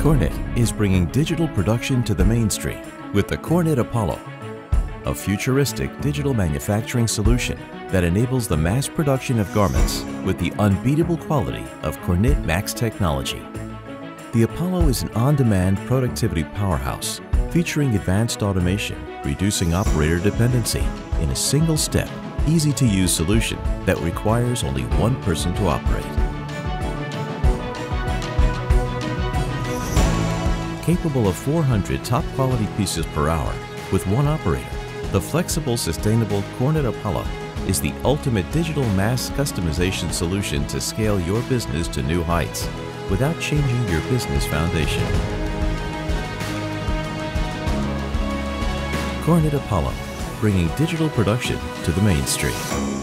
Kornit is bringing digital production to the mainstream with the Kornit Apollo, a futuristic digital manufacturing solution that enables the mass production of garments with the unbeatable quality of Kornit Max technology. The Apollo is an on-demand productivity powerhouse featuring advanced automation, reducing operator dependency in a single-step, easy-to-use solution that requires only one person to operate. Capable of 400 top-quality pieces per hour with one operator, the flexible, sustainable Kornit Apollo is the ultimate digital mass customization solution to scale your business to new heights without changing your business foundation. Kornit Apollo, bringing digital production to the mainstream.